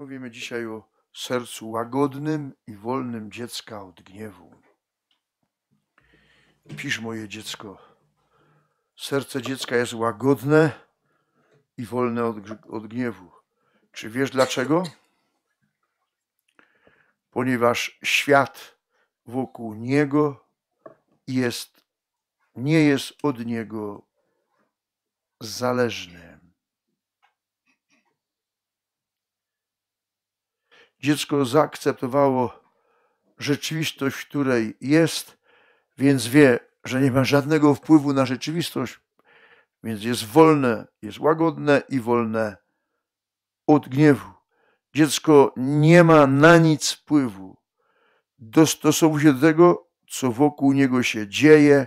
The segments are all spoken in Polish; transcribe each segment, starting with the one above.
Mówimy dzisiaj o sercu łagodnym i wolnym dziecka od gniewu. Pisz moje dziecko. Serce dziecka jest łagodne i wolne od, od gniewu. Czy wiesz dlaczego? Ponieważ świat wokół niego jest, nie jest od niego zależny. Dziecko zaakceptowało rzeczywistość, w której jest, więc wie, że nie ma żadnego wpływu na rzeczywistość, więc jest wolne, jest łagodne i wolne od gniewu. Dziecko nie ma na nic wpływu. Dostosowuje się do tego, co wokół niego się dzieje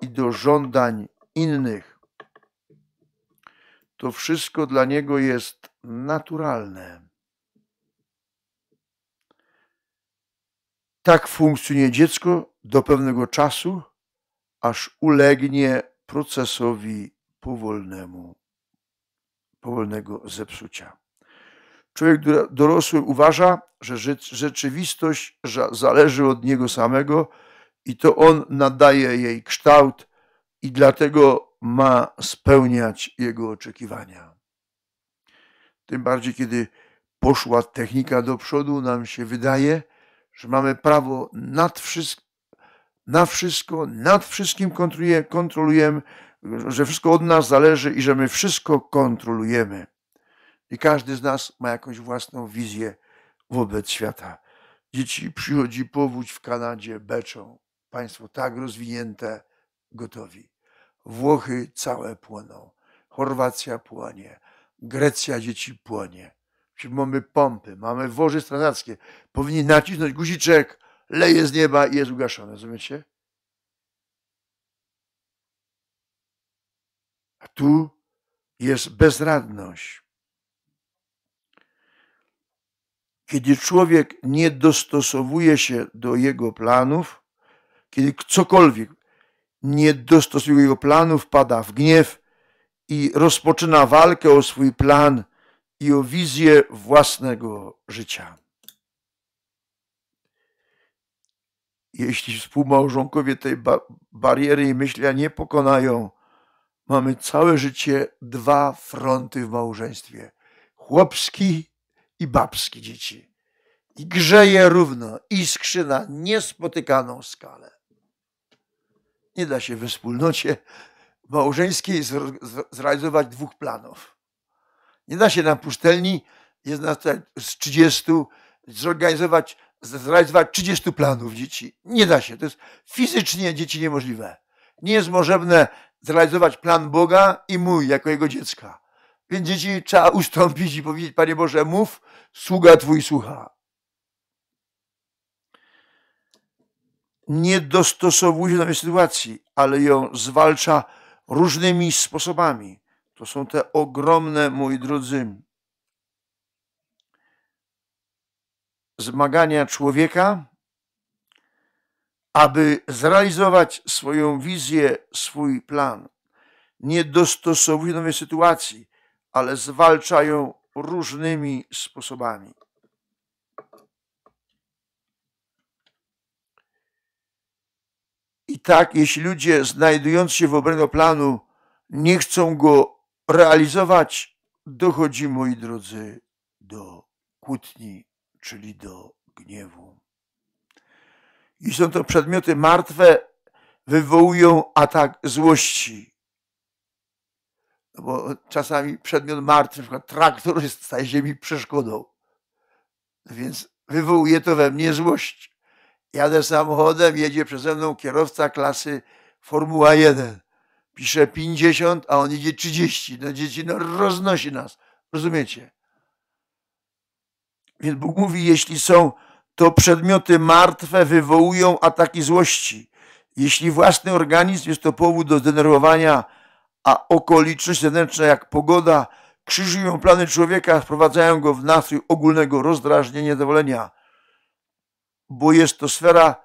i do żądań innych. To wszystko dla niego jest naturalne. Tak funkcjonuje dziecko do pewnego czasu, aż ulegnie procesowi powolnemu, powolnego zepsucia. Człowiek dorosły uważa, że rzeczywistość zależy od niego samego i to on nadaje jej kształt i dlatego ma spełniać jego oczekiwania. Tym bardziej, kiedy poszła technika do przodu, nam się wydaje, że mamy prawo nad wszystko, na wszystko, nad wszystkim kontrolujemy, że wszystko od nas zależy i że my wszystko kontrolujemy. I każdy z nas ma jakąś własną wizję wobec świata. Dzieci przychodzi powódź w Kanadzie, beczą. Państwo tak rozwinięte, gotowi. Włochy całe płoną. Chorwacja płonie. Grecja dzieci płonie. Mamy pompy, mamy wozy strażackie. Powinni nacisnąć guziczek, leje z nieba i jest ugaszone. Rozumiecie? A tu jest bezradność. Kiedy człowiek nie dostosowuje się do jego planów, kiedy cokolwiek nie dostosuje jego planów, wpada w gniew i rozpoczyna walkę o swój plan i o wizję własnego życia. Jeśli współmałżonkowie tej ba bariery i myślenia nie pokonają, mamy całe życie dwa fronty w małżeństwie: chłopski i babski dzieci. I grzeje równo, iskrzy na niespotykaną skalę. Nie da się we wspólnocie małżeńskiej zrealizować dwóch planów. Nie da się na pustelni, jest nas z 30, zorganizować, zrealizować 30 planów dzieci. Nie da się. To jest fizycznie dzieci niemożliwe. Nie jest możliwe zrealizować plan Boga i mój jako jego dziecka. Więc dzieci trzeba ustąpić i powiedzieć, Panie Boże, mów, sługa Twój słucha. Nie dostosowuje się do sytuacji, ale ją zwalcza różnymi sposobami. To są te ogromne, moi drodzy, zmagania człowieka, aby zrealizować swoją wizję, swój plan. Nie dostosowuje do nowej sytuacji, ale zwalczają różnymi sposobami. I tak, jeśli ludzie znajdujący się w obrębie planu nie chcą go realizować, dochodzi, moi drodzy, do kłótni, czyli do gniewu. I są to przedmioty martwe, wywołują atak złości no bo czasami przedmiot martwy, przykład traktor jest, staje się mi przeszkodą. Więc wywołuje to we mnie złość. Jadę samochodem, jedzie przeze mną kierowca klasy Formuła 1. Pisze 50, a on idzie 30. No dzieci, no roznosi nas. Rozumiecie? Więc Bóg mówi, jeśli są to przedmioty martwe, wywołują ataki złości. Jeśli własny organizm jest to powód do zdenerwowania, a okoliczności zewnętrzne jak pogoda krzyżują plany człowieka, wprowadzają go w nastrój ogólnego rozdrażnienia, niezadowolenia, bo jest to sfera,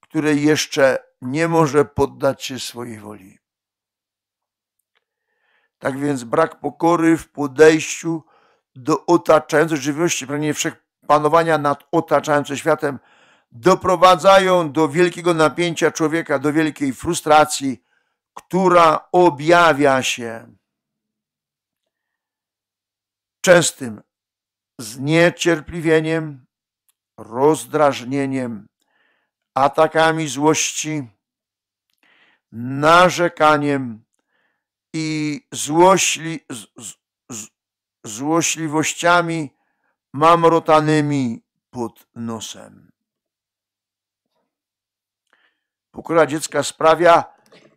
której jeszcze nie może poddać się swojej woli. Tak więc brak pokory w podejściu do otaczającej żywiołości, pragnienie wszechpanowania nad otaczającym światem doprowadzają do wielkiego napięcia człowieka, do wielkiej frustracji, która objawia się częstym zniecierpliwieniem, rozdrażnieniem, atakami złości, narzekaniem i złośli, z, z, złośliwościami mamrotanymi pod nosem. Pokora dziecka sprawia,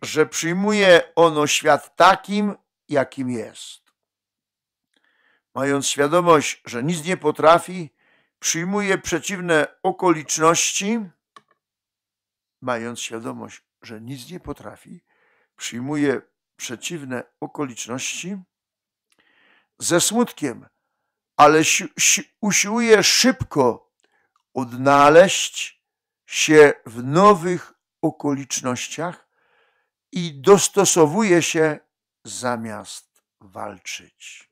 że przyjmuje ono świat takim, jakim jest. Mając świadomość, że nic nie potrafi, przyjmuje przeciwne okoliczności, mając świadomość, że nic nie potrafi, przyjmuje przeciwne okoliczności ze smutkiem, ale usiłuje szybko odnaleźć się w nowych okolicznościach i dostosowuje się zamiast walczyć.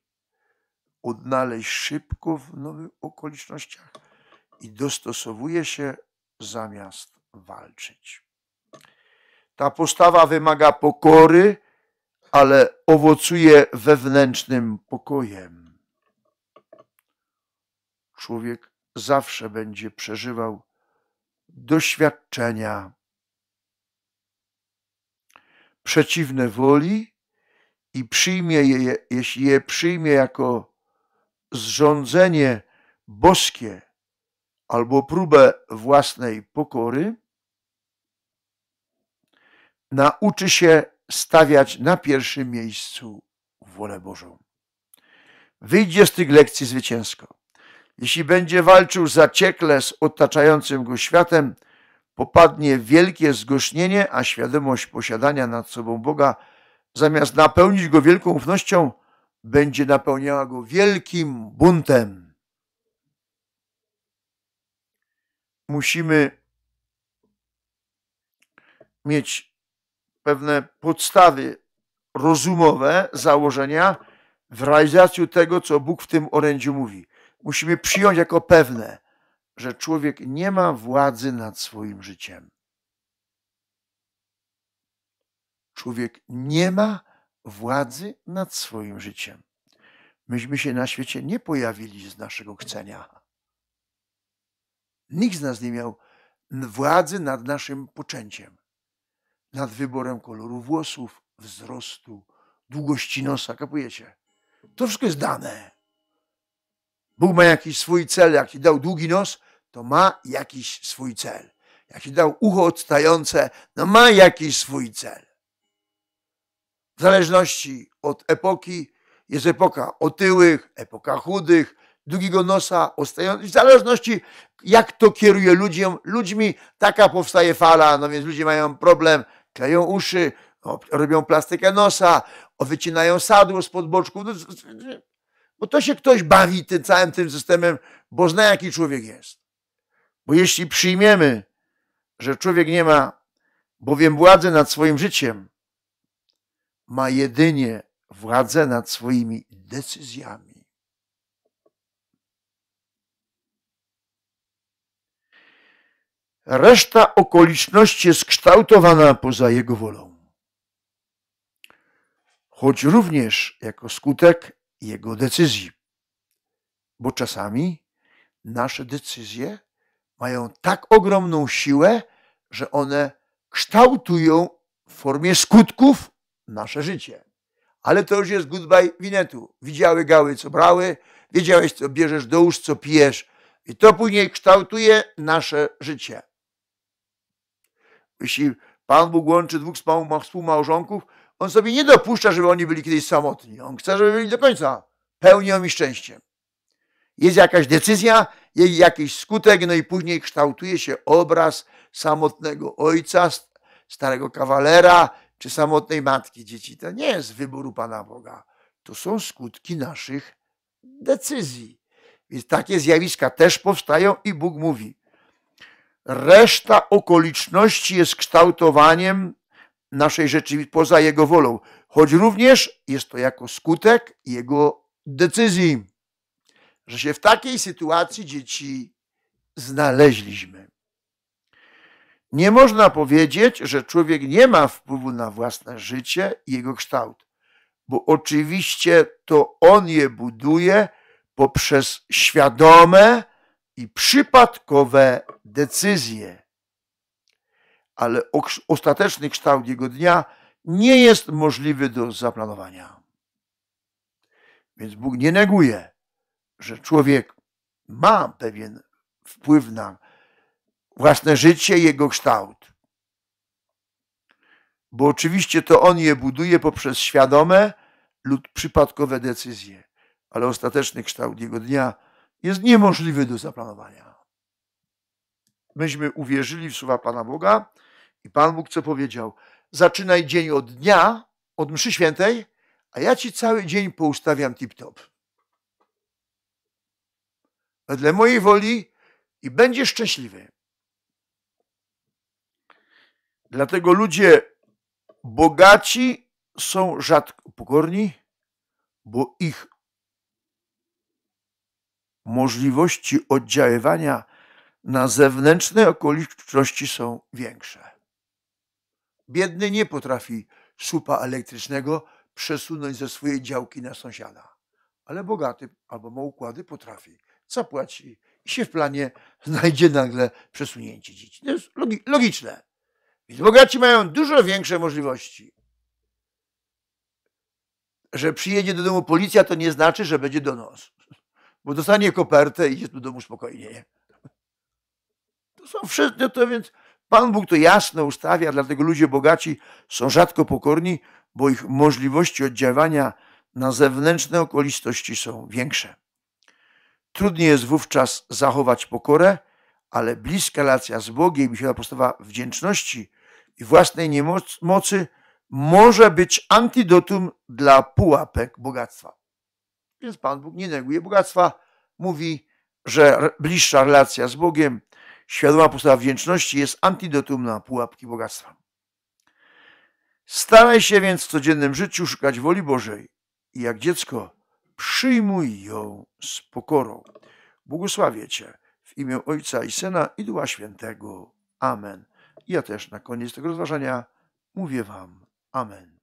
Odnaleźć szybko w nowych okolicznościach i dostosowuje się zamiast walczyć. Ta postawa wymaga pokory, ale owocuje wewnętrznym pokojem. Człowiek zawsze będzie przeżywał doświadczenia przeciwne woli i przyjmie je, jeśli je przyjmie jako zrządzenie boskie albo próbę własnej pokory, nauczy się stawiać na pierwszym miejscu wolę Bożą. Wyjdzie z tych lekcji zwycięsko. Jeśli będzie walczył zaciekle z otaczającym go światem, popadnie wielkie zgorznienie, a świadomość posiadania nad sobą Boga, zamiast napełnić go wielką ufnością, będzie napełniała go wielkim buntem. Musimy mieć pewne podstawy rozumowe, założenia w realizacji tego, co Bóg w tym orędziu mówi. Musimy przyjąć jako pewne, że człowiek nie ma władzy nad swoim życiem. Człowiek nie ma władzy nad swoim życiem. Myśmy się na świecie nie pojawili z naszego chcenia. Nikt z nas nie miał władzy nad naszym poczęciem, nad wyborem koloru włosów, wzrostu, długości nosa. Kapujecie? To wszystko jest dane. Bóg ma jakiś swój cel. Jak ci dał długi nos, to ma jakiś swój cel. Jak ci dał ucho odstające, no ma jakiś swój cel. W zależności od epoki jest epoka otyłych, epoka chudych, długiego nosa, odstających. W zależności jak to kieruje ludziom, ludźmi, taka powstaje fala. No więc ludzie mają problem, kleją uszy, robią plastykę nosa, wycinają sadło z podboczków. No, bo to się ktoś bawi tym całym tym systemem, bo zna jaki człowiek jest. Bo jeśli przyjmiemy, że człowiek nie ma bowiem władzy nad swoim życiem, ma jedynie władzę nad swoimi decyzjami. Reszta okoliczności jest kształtowana poza jego wolą. Choć również jako skutek jego decyzji. Bo czasami nasze decyzje mają tak ogromną siłę, że one kształtują w formie skutków nasze życie. Ale to już jest goodbye winetu. Widziały gały, co brały, wiedziałeś, co bierzesz do ust, co pijesz. I to później kształtuje nasze życie. Jeśli Pan Bóg łączy dwóch współmałżonków, on sobie nie dopuszcza, żeby oni byli kiedyś samotni. On chce, żeby byli do końca pełnią i szczęściem. Jest jakaś decyzja, jest jakiś skutek, no i później kształtuje się obraz samotnego ojca, starego kawalera, czy samotnej matki dzieci. To nie jest wybór Pana Boga. To są skutki naszych decyzji. Więc takie zjawiska też powstają i Bóg mówi. Reszta okoliczności jest kształtowaniem naszej rzeczywistości poza Jego wolą, choć również jest to jako skutek Jego decyzji. że się w takiej sytuacji dzieci znaleźliśmy. Nie można powiedzieć, że człowiek nie ma wpływu na własne życie i jego kształt, bo oczywiście to on je buduje poprzez świadome i przypadkowe decyzje. Ale ostateczny kształt jego dnia nie jest możliwy do zaplanowania. Więc Bóg nie neguje, że człowiek ma pewien wpływ na własne życie jego kształt. Bo oczywiście to on je buduje poprzez świadome lub przypadkowe decyzje, ale ostateczny kształt jego dnia jest niemożliwy do zaplanowania. Myśmy uwierzyli w słowa Pana Boga i Pan Bóg co powiedział? Zaczynaj dzień od dnia, od mszy świętej, a ja ci cały dzień poustawiam tip-top. Wedle mojej woli i będziesz szczęśliwy. Dlatego ludzie bogaci są rzadko pokorni, bo ich możliwości oddziaływania na zewnętrzne okoliczności są większe. Biedny nie potrafi słupa elektrycznego przesunąć ze swojej działki na sąsiada, ale bogaty albo ma układy potrafi. Zapłaci i się w planie znajdzie nagle przesunięcie dzieci. To jest logiczne. Więc bogaci mają dużo większe możliwości. Że przyjedzie do domu policja, to nie znaczy, że będzie donos. Bo dostanie kopertę i idzie do domu spokojnie. To są wszystkie, to więc Pan Bóg to jasno ustawia, dlatego ludzie bogaci są rzadko pokorni, bo ich możliwości oddziaływania na zewnętrzne okoliczności są większe. Trudniej jest wówczas zachować pokorę, ale bliska relacja z Bogiem i siła postawa wdzięczności i własnej niemocy może być antidotum dla pułapek bogactwa. Więc Pan Bóg nie neguje bogactwa, mówi, że bliższa relacja z Bogiem, świadoma postawa wdzięczności jest antidotum na pułapki bogactwa. Staraj się więc w codziennym życiu szukać woli Bożej i jak dziecko przyjmuj ją z pokorą. Błogosławię Cię w imię Ojca i Syna i Ducha Świętego. Amen. Ja też na koniec tego rozważania mówię Wam Amen.